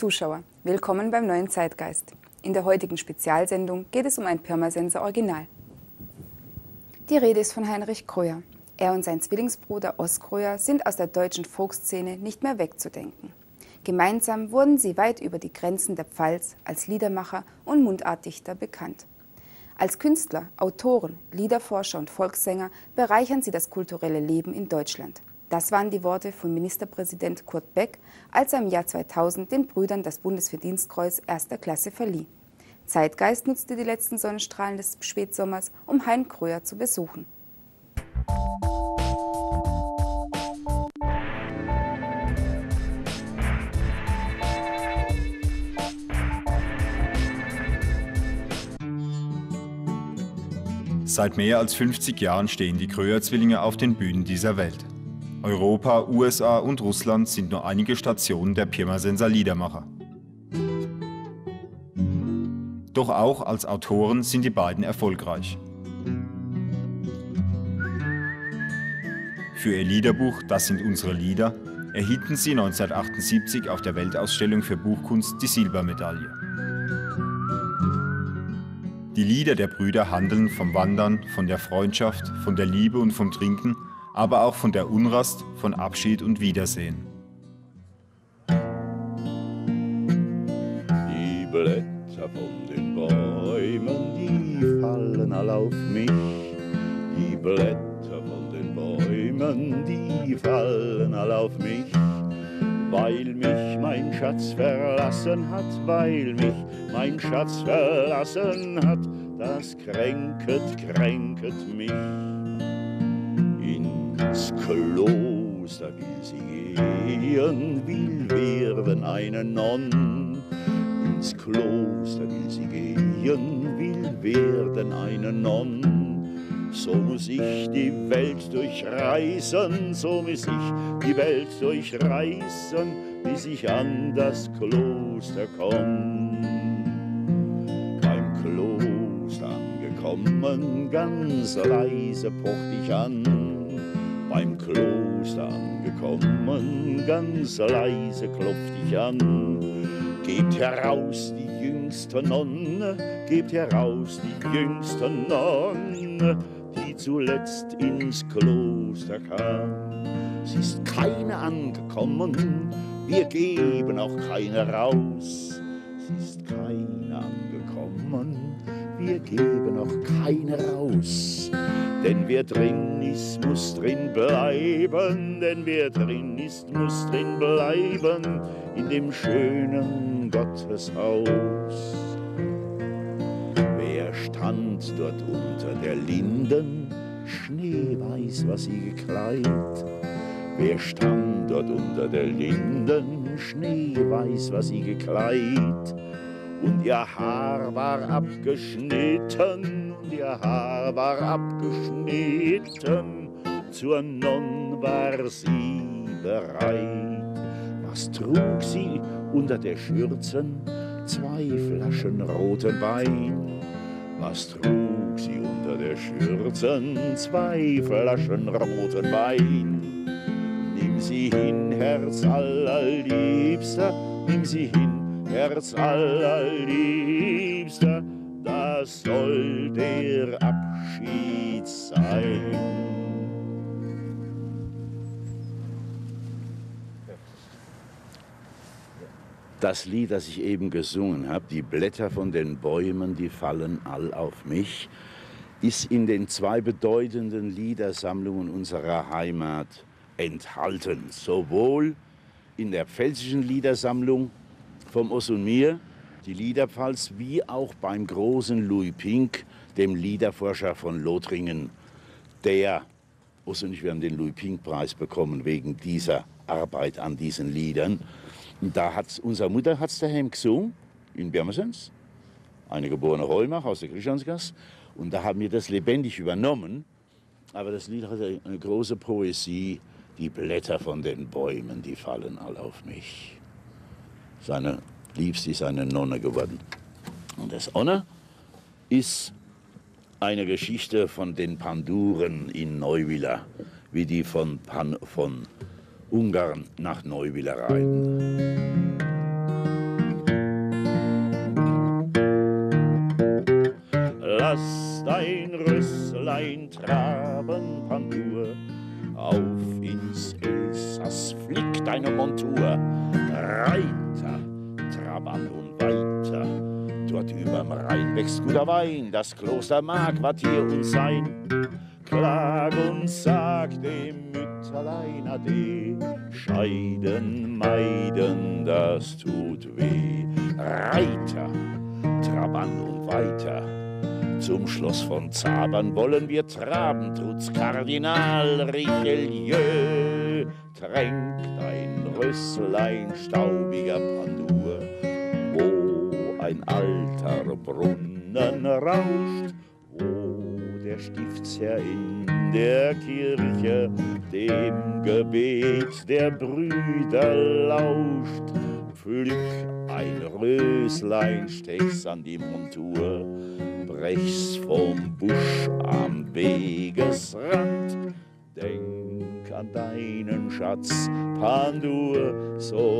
Zuschauer, willkommen beim neuen Zeitgeist. In der heutigen Spezialsendung geht es um ein Pirmasensor Original. Die Rede ist von Heinrich Kröyer. Er und sein Zwillingsbruder Oss Kröyer sind aus der deutschen Folkszene nicht mehr wegzudenken. Gemeinsam wurden sie weit über die Grenzen der Pfalz als Liedermacher und Mundartdichter bekannt. Als Künstler, Autoren, Liederforscher und Volkssänger bereichern sie das kulturelle Leben in Deutschland. Das waren die Worte von Ministerpräsident Kurt Beck, als er im Jahr 2000 den Brüdern das Bundesverdienstkreuz erster Klasse verlieh. Zeitgeist nutzte die letzten Sonnenstrahlen des Spätsommers, um Hein Kröyer zu besuchen. Seit mehr als 50 Jahren stehen die Kröyer-Zwillinge auf den Bühnen dieser Welt. Europa, USA und Russland sind nur einige Stationen der Pirmasenser Liedermacher. Doch auch als Autoren sind die beiden erfolgreich. Für ihr Liederbuch Das sind unsere Lieder erhielten sie 1978 auf der Weltausstellung für Buchkunst die Silbermedaille. Die Lieder der Brüder handeln vom Wandern, von der Freundschaft, von der Liebe und vom Trinken, aber auch von der Unrast, von Abschied und Wiedersehen. Die Blätter von den Bäumen, die fallen all auf mich. Die Blätter von den Bäumen, die fallen all auf mich. Weil mich mein Schatz verlassen hat, weil mich mein Schatz verlassen hat, das kränket, kränket mich. Ins Kloster will sie gehen, will werden eine Nonn. Ins Kloster will sie gehen, will werden eine Nonn. So muss ich die Welt durchreisen, so muss ich die Welt durchreisen, bis ich an das Kloster komm. Beim Kloster angekommen, ganz leise pocht ich an. Beim Kloster angekommen, ganz leise klopft ich an. Gebt heraus die jüngste Nonne, gebt heraus die jüngste Nonne, die zuletzt ins Kloster kam. Sie ist keine angekommen, wir geben auch keine raus. Sie ist keine angekommen, wir geben auch keine raus. Denn wer drin ist, muss drin bleiben, denn wer drin ist, muss drin bleiben, in dem schönen Gotteshaus. Wer stand dort unter der Linden, schneeweiß war sie gekleidet. Wer stand dort unter der Linden, schneeweiß war sie gekleidet. Und ihr Haar war abgeschnitten, ihr Haar war abgeschnitten, zur Nonn war sie bereit. Was trug sie unter der Schürzen? Zwei Flaschen roten Wein. Was trug sie unter der Schürzen? Zwei Flaschen roten Wein. Nimm sie hin, Herz allerliebster, nimm sie hin, Herz allerliebster, soll der Abschied sein. Das Lied, das ich eben gesungen habe, die Blätter von den Bäumen, die fallen all auf mich, ist in den zwei bedeutenden Liedersammlungen unserer Heimat enthalten. Sowohl in der pfälzischen Liedersammlung vom Oss und mir, die Liederpfalz, wie auch beim großen Louis Pink, dem Liederforscher von Lothringen, der, Oss und ich, wir haben den Louis Pink-Preis bekommen wegen dieser Arbeit an diesen Liedern. Und da hat unsere Mutter hat's daheim gesungen, in Birmesens, eine geborene Reumach aus der Christiansgasse. Und da haben wir das lebendig übernommen. Aber das Lied hat eine große Poesie. Die Blätter von den Bäumen, die fallen all auf mich. Seine Liebst ist eine Nonne geworden. Und das Onne ist eine Geschichte von den Panduren in Neuwiller, wie die von, Pan, von Ungarn nach Neuwiller reiten. Lass dein Rüsslein traben, Pandur, auf ins Elsass flick deine Montur. Überm Rhein wächst guter Wein, das Kloster mag Quartier uns sein. Klag und sag dem Mütterlein ade, scheiden, meiden, das tut weh. Reiter, Trabant und weiter. Zum Schloss von Zabern wollen wir traben, trutz Kardinal Richelieu. Tränkt ein Rösslein staubiger Pandur, ein alter Brunnen rauscht, wo der Stiftsherr in der Kirche dem Gebet der Brüder lauscht. Pflück ein Röslein, stech's an die Montur, brech's vom Busch am Wegesrand. Denk an deinen Schatz, Pandur, so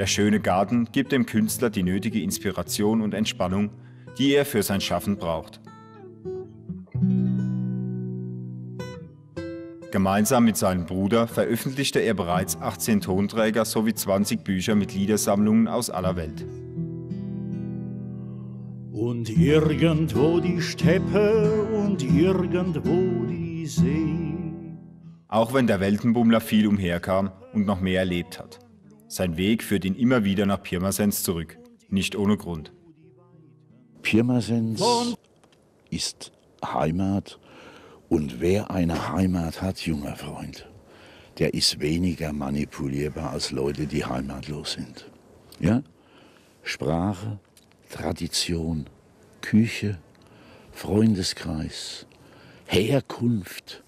Der schöne Garten gibt dem Künstler die nötige Inspiration und Entspannung, die er für sein Schaffen braucht. Gemeinsam mit seinem Bruder veröffentlichte er bereits 18 Tonträger sowie 20 Bücher mit Liedersammlungen aus aller Welt. Und irgendwo die Steppe und irgendwo die See. Auch wenn der Weltenbummler viel umherkam und noch mehr erlebt hat. Sein Weg führt ihn immer wieder nach Pirmasens zurück, nicht ohne Grund. Pirmasens ist Heimat und wer eine Heimat hat, junger Freund, der ist weniger manipulierbar als Leute, die heimatlos sind. Ja? Sprache, Tradition, Küche, Freundeskreis, Herkunft,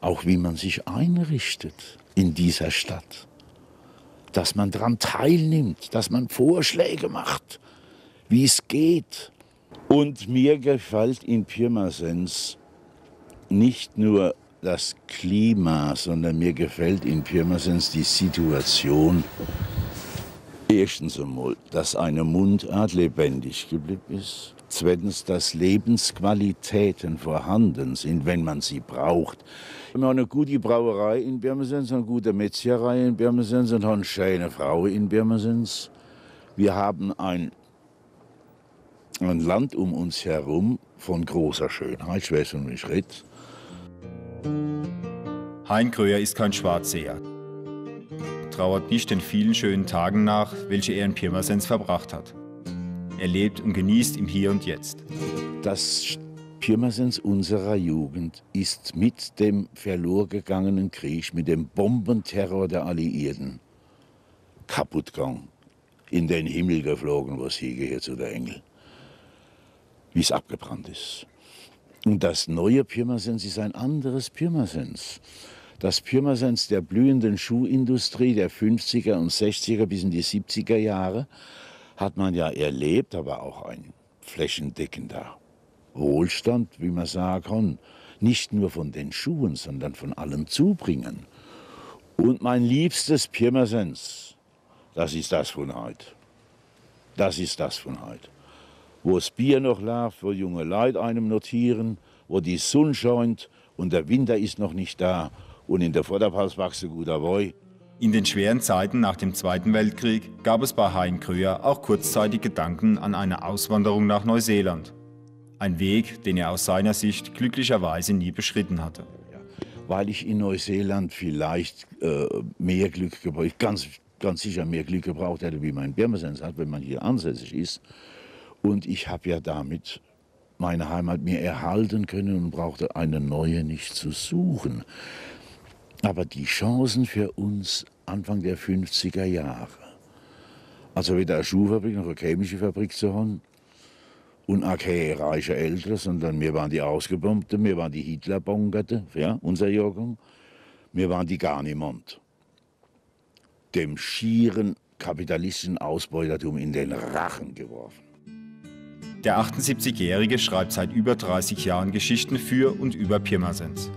auch wie man sich einrichtet in dieser Stadt. Dass man daran teilnimmt, dass man Vorschläge macht, wie es geht. Und mir gefällt in Pirmasens nicht nur das Klima, sondern mir gefällt in Pirmasens die Situation, Erstens einmal, dass eine Mundart lebendig geblieben ist. Zweitens, dass Lebensqualitäten vorhanden sind, wenn man sie braucht. Wir haben eine gute Brauerei in Birmesens, eine gute Metzgerei in Birmesens und eine schöne Frau in Birmesens. Wir haben ein, ein Land um uns herum von großer Schönheit, ich weiß nicht, ich rede. Hein Kröyer ist kein Schwarzseher. Trauert nicht den vielen schönen Tagen nach, welche er in Pirmasens verbracht hat. Er lebt und genießt im Hier und Jetzt. Das Pirmasens unserer Jugend ist mit dem verloren gegangenen Krieg, mit dem Bombenterror der Alliierten kaputt gegangen. In den Himmel geflogen, was hier gehört zu der Engel. Wie es abgebrannt ist. Und das neue Pirmasens ist ein anderes Pirmasens. Das Pirmasens der blühenden Schuhindustrie der 50er und 60er bis in die 70er Jahre hat man ja erlebt, aber auch ein flächendeckender Wohlstand, wie man sagen kann. Nicht nur von den Schuhen, sondern von allem Zubringen. Und mein liebstes Pirmasens, das ist das von heute. Das ist das von heute. Wo das Bier noch läuft, wo junge Leute einem notieren, wo die Sonne scheint und der Winter ist noch nicht da und in der Vorderpass wächst ein guter Woi. In den schweren Zeiten nach dem Zweiten Weltkrieg gab es bei Hein Kröyer auch kurzzeitig Gedanken an eine Auswanderung nach Neuseeland. Ein Weg, den er aus seiner Sicht glücklicherweise nie beschritten hatte. Weil ich in Neuseeland vielleicht äh, mehr Glück gebraucht, ganz, ganz sicher mehr Glück gebraucht hätte, wie man in Birmesens hat, wenn man hier ansässig ist. Und ich habe ja damit meine Heimat mir erhalten können und brauchte eine neue nicht zu suchen. Aber die Chancen für uns Anfang der 50er Jahre, also weder eine Schuhfabrik noch eine chemische Fabrik zu haben, und auch keine reiche Eltern, sondern wir waren die Ausgebombten, wir waren die Hitlerbongerte, ja, unser Jahrgang. Wir waren die gar niemand. Dem schieren kapitalistischen Ausbeutertum in den Rachen geworfen. Der 78-Jährige schreibt seit über 30 Jahren Geschichten für und über Pirmasens.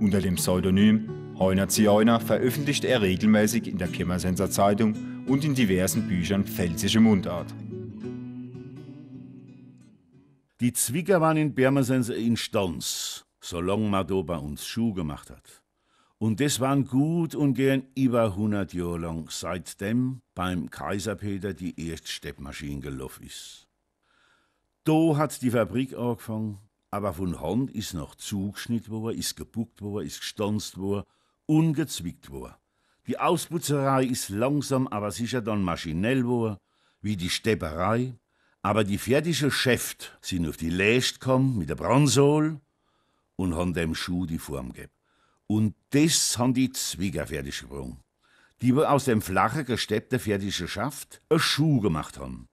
Unter dem Pseudonym Heuner Zioiner veröffentlicht er regelmäßig in der Pirmasenser Zeitung und in diversen Büchern pfälzische Mundart. Die Zwicker waren in Pirmasens in Stanz, solange man bei uns Schuh gemacht hat. Und das waren gut und gern über 100 Jahre lang, seitdem beim Kaiserpeter die erste Steppmaschine gelaufen ist. Da hat die Fabrik angefangen, aber von Hand ist noch zugeschnitten worden, ist gebuckt worden, ist gestanzt worden und gezwickt worden. Die Ausputzerei ist langsam, aber sicher dann maschinell geworden, wie die Stepperei. Aber die fertigen Schäft sind auf die Lest gekommen mit der Bronzol und haben dem Schuh die Form gegeben. Und das haben die Zwieger fertig gebracht. Die aus dem flachen, gesteppten fertigen Schaft einen Schuh gemacht haben.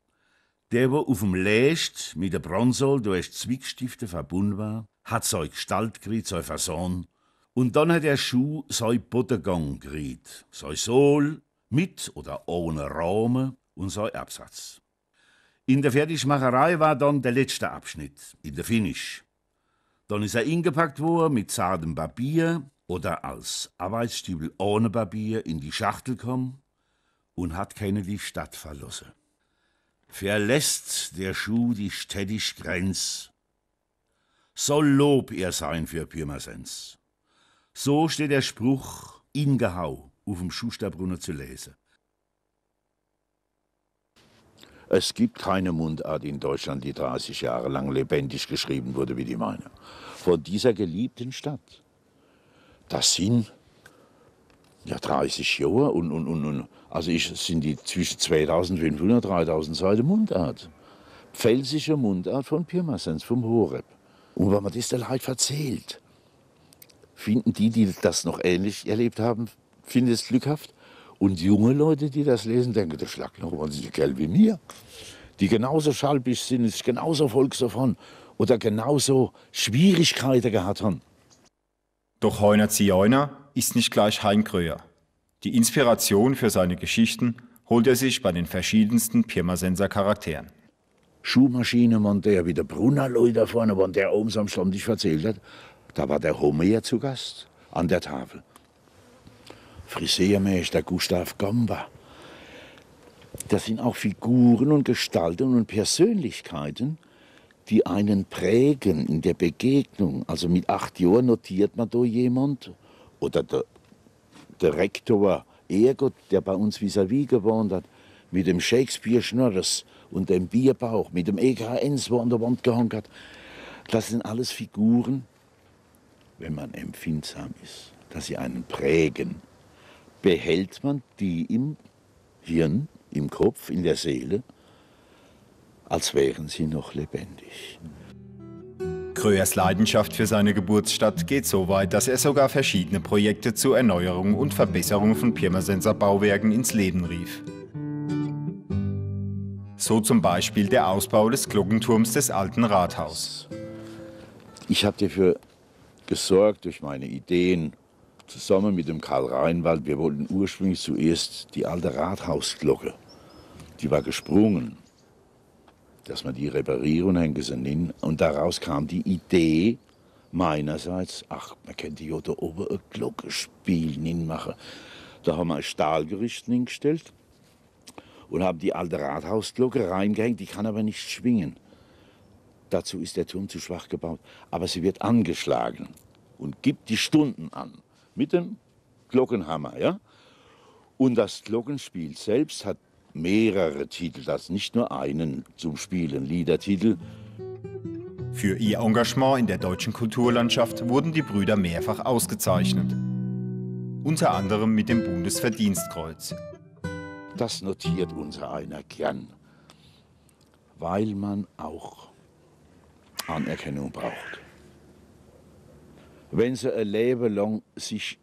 Der, wo auf dem Lest mit der Bronzol durch Zwiegstifte verbunden war, hat seine Gestalt gekriegt, seine Fasson. Und dann hat der Schuh sein Buttergang gekriegt, sein Sohl mit oder ohne Rahmen und sein Absatz. In der Fertigmacherei war dann der letzte Abschnitt, in der Finish. Dann ist er ingepackt worden mit zartem Papier oder als Arbeitsstiebel ohne Papier in die Schachtel kommen und hat keine die Stadt verlassen. Verlässt der Schuh die städtisch Grenz, soll Lob er sein für Pirmasens. So steht der Spruch in Gehau auf dem Schusterbrunner zu lesen. Es gibt keine Mundart in Deutschland, die 30 Jahre lang lebendig geschrieben wurde wie die meine. Von dieser geliebten Stadt das sind ja 30 Jahre und, und, und, und also ich, sind die zwischen 2500 und 3000 Seiten Mundart. Pfälzische Mundart von Pirmasens, vom Horeb. Und wenn man das der Leute erzählt, finden die, die das noch ähnlich erlebt haben, finden es glückhaft. Und junge Leute, die das lesen, denken, der schlag noch mal so Geld wie mir. Die genauso schalbisch sind, sich genauso volkserfahren oder genauso Schwierigkeiten gehabt haben. Doch Heuner Zioiner ist nicht gleich Heinkröer. Die Inspiration für seine Geschichten holt er sich bei den verschiedensten Pirmasenser Charakteren. Schuhmaschine, man der wie der Brunner Leute da vorne, wann der oben am Stammtisch erzählt hat, da war der Homer zu Gast an der Tafel. Friseurmeister Gustav Gomba. Das sind auch Figuren und Gestalten und Persönlichkeiten, die einen prägen in der Begegnung. Also mit acht Jahren notiert man da jemand oder der, der Rektor Ergot, der bei uns vis-à-vis -vis gewohnt hat, mit dem Shakespeare-Schnorres und dem Bierbauch, mit dem EKNs, wo an der Wand gehangen hat. Das sind alles Figuren, wenn man empfindsam ist, dass sie einen prägen. Behält man die im Hirn, im Kopf, in der Seele, als wären sie noch lebendig. Kröers Leidenschaft für seine Geburtsstadt geht so weit, dass er sogar verschiedene Projekte zur Erneuerung und Verbesserung von Pirmasenser Bauwerken ins Leben rief. So zum Beispiel der Ausbau des Glockenturms des alten Rathaus. Ich habe dafür gesorgt durch meine Ideen, zusammen mit dem Karl Reinwald. Wir wollten ursprünglich zuerst die alte Rathausglocke. Die war gesprungen dass man die reparieren, hängen sie hin. Und daraus kam die Idee meinerseits, ach, man könnte ja da oben ein Glockenspiel hinmachen. Da haben wir ein Stahlgerüst hingestellt und haben die alte Rathausglocke reingehängt, die kann aber nicht schwingen. Dazu ist der Turm zu schwach gebaut. Aber sie wird angeschlagen und gibt die Stunden an mit dem Glockenhammer. Ja? Und das Glockenspiel selbst hat mehrere Titel, das nicht nur einen zum Spielen, Liedertitel. Für ihr Engagement in der deutschen Kulturlandschaft wurden die Brüder mehrfach ausgezeichnet. Unter anderem mit dem Bundesverdienstkreuz. Das notiert unser einer gern, weil man auch Anerkennung braucht. Wenn sie ein Leben lang sich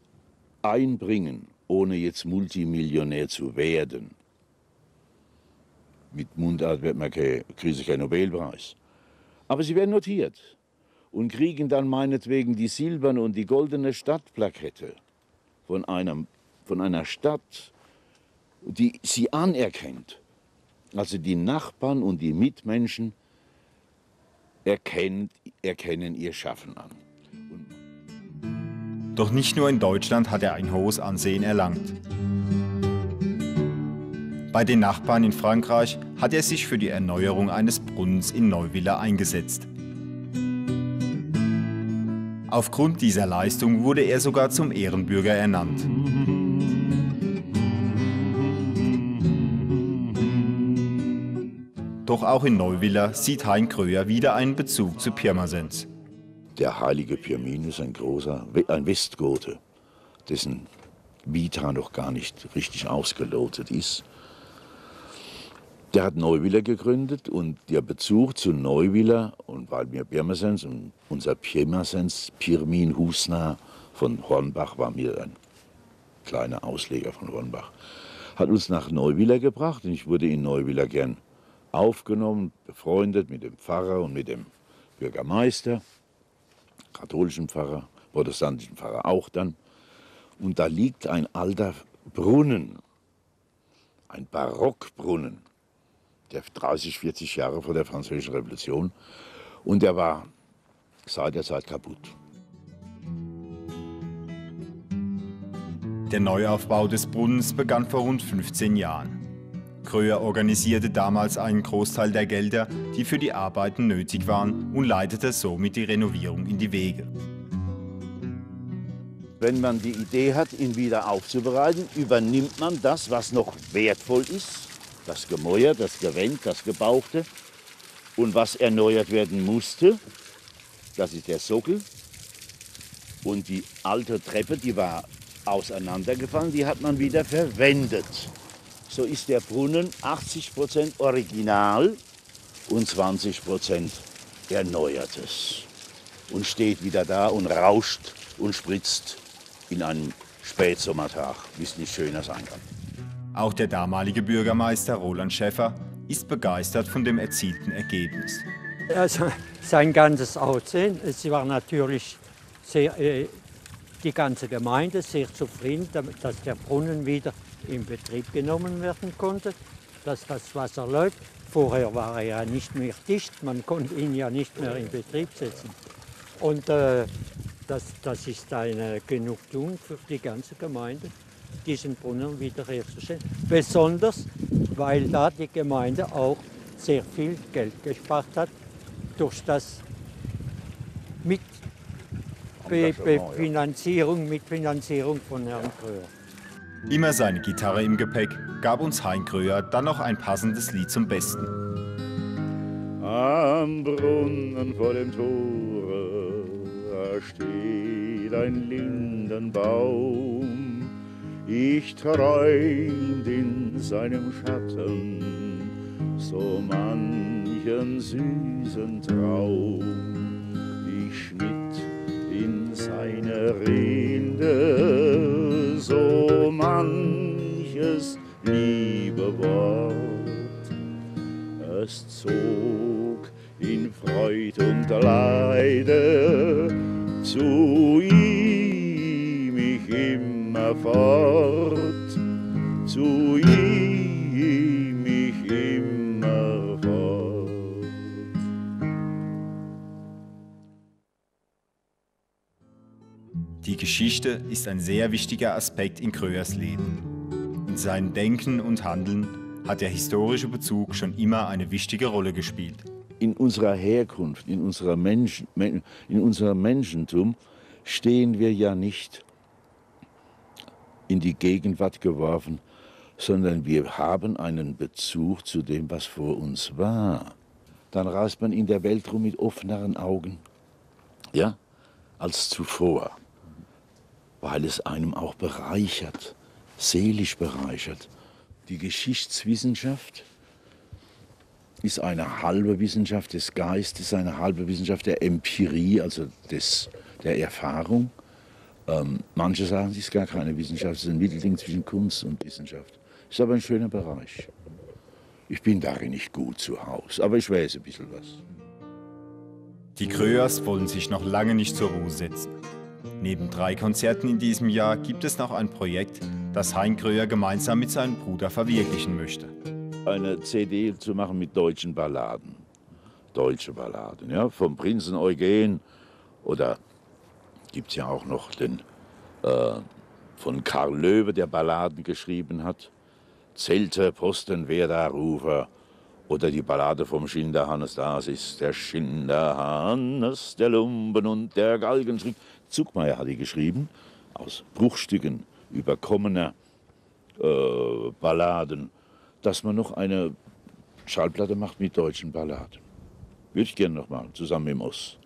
einbringen, ohne jetzt Multimillionär zu werden, Mit Mundart wird man keine, kriegen sie keinen Nobelpreis. Aber sie werden notiert und kriegen dann meinetwegen die silberne und die goldene Stadtplakette von, einem, von einer Stadt, die sie anerkennt. Also die Nachbarn und die Mitmenschen erkennt, erkennen ihr Schaffen an. Doch nicht nur in Deutschland hat er ein hohes Ansehen erlangt. Bei den Nachbarn in Frankreich hat er sich für die Erneuerung eines Brunnens in Neuvilla eingesetzt. Aufgrund dieser Leistung wurde er sogar zum Ehrenbürger ernannt. Doch auch in Neuvilla sieht Hein Kröger wieder einen Bezug zu Pirmasens. Der heilige Pirminus, ein großer, ein Westgote, dessen Vita noch gar nicht richtig ausgelotet ist. Der hat Neuvilla gegründet und der Bezug zu Neuvilla, und weil mir Pirmasens und unser Pirmasens, Pirmin Husna von Hornbach war mir ein kleiner Ausleger von Hornbach, hat uns nach Neuvilla gebracht und ich wurde in Neuvilla gern aufgenommen, befreundet mit dem Pfarrer und mit dem Bürgermeister, katholischen Pfarrer, protestantischen Pfarrer auch dann. Und da liegt ein alter Brunnen, ein Barockbrunnen, der 30, 40 Jahre vor der Französischen Revolution. Und der war seit der Zeit kaputt. Der Neuaufbau des Brunnens begann vor rund 15 Jahren. Kröger organisierte damals einen Großteil der Gelder, die für die Arbeiten nötig waren und leitete somit die Renovierung in die Wege. Wenn man die Idee hat, ihn wieder aufzubereiten, übernimmt man das, was noch wertvoll ist, das Gemäuer, das Gewand, das Gebauchte. Und was erneuert werden musste, das ist der Sockel. Und die alte Treppe, die war auseinandergefallen, die hat man wieder verwendet so ist der Brunnen 80% Original und 20% Erneuertes. Und steht wieder da und rauscht und spritzt in einem Spätsommertag, wie es nicht schöner sein kann. Auch der damalige Bürgermeister Roland Schäffer ist begeistert von dem erzielten Ergebnis. Also sein ganzes Aussehen, es war natürlich sehr, äh, die ganze Gemeinde sehr zufrieden, dass der Brunnen wieder in Betrieb genommen werden konnte, dass das Wasser läuft. Vorher war er ja nicht mehr dicht, man konnte ihn ja nicht mehr in Betrieb setzen. Und äh, das, das ist eine Genugtuung für die ganze Gemeinde, diesen Brunnen wiederherzustellen. Besonders, weil da die Gemeinde auch sehr viel Geld gespart hat durch das mit Be Finanzierung, mit Finanzierung von Herrn Kröhr. Immer seine Gitarre im Gepäck gab uns Hein Kröger dann noch ein passendes Lied zum Besten. Am Brunnen vor dem Tore steht ein Lindenbaum. Ich träumt in seinem Schatten so manchen süßen Traum. Ich schnitt in seine Rinde so manches liebe Wort. Es zog in Freud und Leide zu ihm immer fort, zu ihm ich immer fort. Die Geschichte ist ein sehr wichtiger Aspekt in Kröers Leben. In seinem Denken und Handeln hat der historische Bezug schon immer eine wichtige Rolle gespielt. In unserer Herkunft, in, unserer Menschen, in unserem Menschentum stehen wir ja nicht in die Gegenwart geworfen, sondern wir haben einen Bezug zu dem, was vor uns war. Dann reist man in der Welt rum mit offeneren Augen, ja, als zuvor weil es einem auch bereichert, seelisch bereichert. Die Geschichtswissenschaft ist eine halbe Wissenschaft des Geistes, eine halbe Wissenschaft der Empirie, also des, der Erfahrung. Ähm, manche sagen, es ist gar keine Wissenschaft, es ist ein Mittelding zwischen Kunst und Wissenschaft. Ist aber ein schöner Bereich. Ich bin darin nicht gut zu Hause, aber ich weiß ein bisschen was. Die Kröers wollen sich noch lange nicht zur Ruhe setzen. Neben drei Konzerten in diesem Jahr gibt es noch ein Projekt, das Hein Kröer gemeinsam mit seinem Bruder verwirklichen möchte. Eine CD zu machen mit deutschen Balladen. Deutsche Balladen, ja, vom Prinzen Eugen oder gibt es ja auch noch den äh, von Karl Löwe, der Balladen geschrieben hat. Zelte, Posten, Werder, Oder die Ballade vom Schinderhannes, das ist der Schinderhannes, der Lumpen und der Galgenschrieb. Zugmeier hat die geschrieben, aus Bruchstücken überkommener äh, Balladen, dass man noch eine Schallplatte macht mit deutschen Balladen. Würde ich gerne noch machen, zusammen mit Oss.